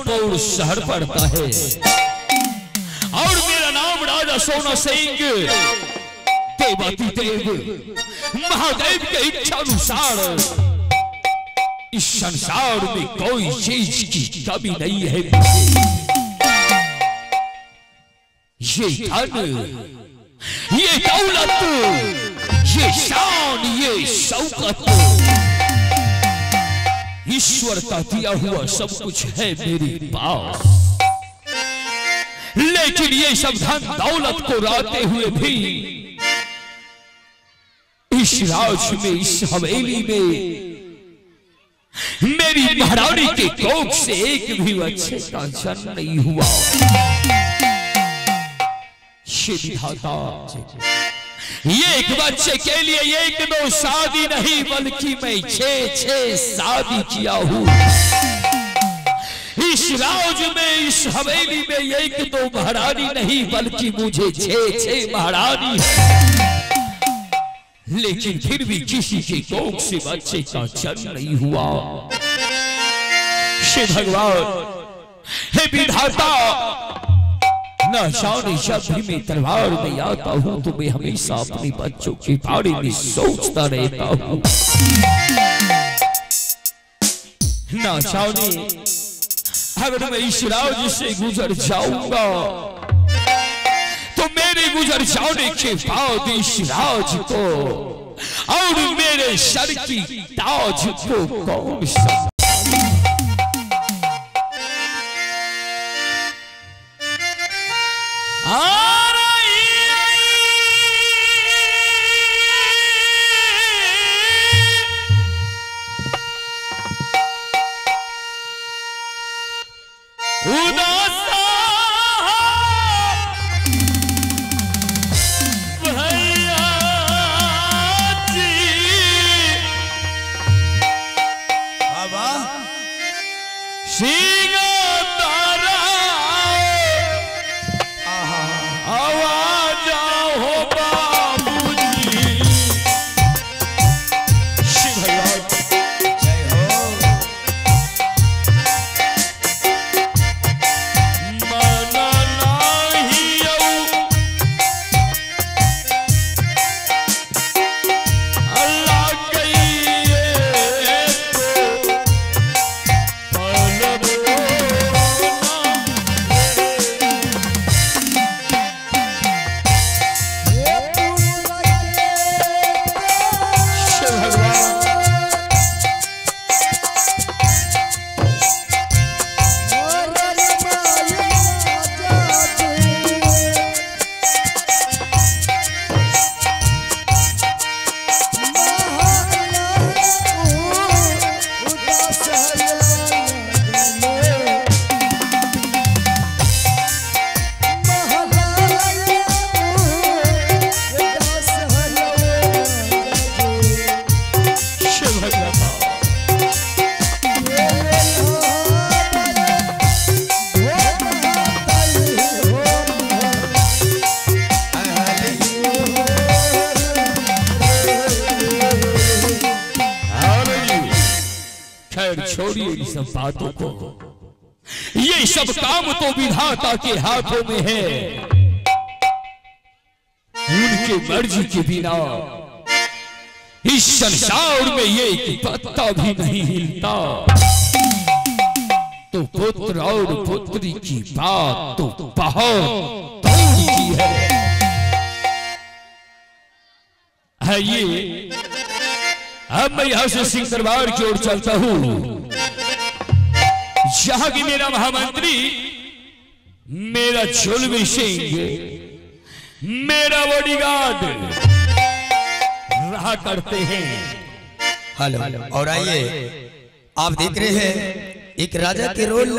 करोड़ शहर पड़ता है। और मेरा नाम राजा सोना सिंह। देवाती देव। महादेव के इच्छा अनुसार इस संसार में कोई चीज़ की कमी नहीं है। ये धन, ये दौलत, ये शान, ये शौकत। ईश्वर का दिया हुआ सब कुछ है मेरे पास। लेकिन ये सब धन दौलत को राते हुए भी इस राज में इस हवेली में मेरी महारानी के कोख से एक भी अच्छे का जन्म नहीं हुआ। विधाता ये एक बच्चे के लिए एक दो शादी नहीं बल्कि मैं छह छह शादी किया हूँ। इस राज में इस हवेली में एक दो महारानी नहीं बल्कि मुझे छह छह महारानी लेकिन फिर भी किसी के कोख से बच्चे का जन्म नहीं हुआ। शिव भगवान हे विधाता न जाने जब भी मैं तलवार में आता हूँ तो मैं हमेशा अपने बच्चों के बारे में सोचता रहता हूँ। न जाने अगर मैं इस राज से गुजर जाऊँगा तो मेरे गुजर जाने के बाद इस राज को और मेरे सर की ताज को कौन सा Who the खैर छोड़िए इन सब बातों को। ये सब काम तो विधाता के हाथों में है। उनके मर्ज़ी के बिना इस संसार में ये एक पत्ता भी नहीं हिलता। तो पुत्र और पुत्री की बात तो बहुत की है। है ये अब मैं यहाँ से सिंह दरबार की ओर चलता हूँ। यहाँ की मेरा महामंत्री, मेरा जुलमी सिंह, मेरा बॉडीगार्ड रहा करते हैं। हेलो, और आइए, आप देख रहे हैं, एक राजा के रोल